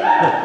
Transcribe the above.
Yeah.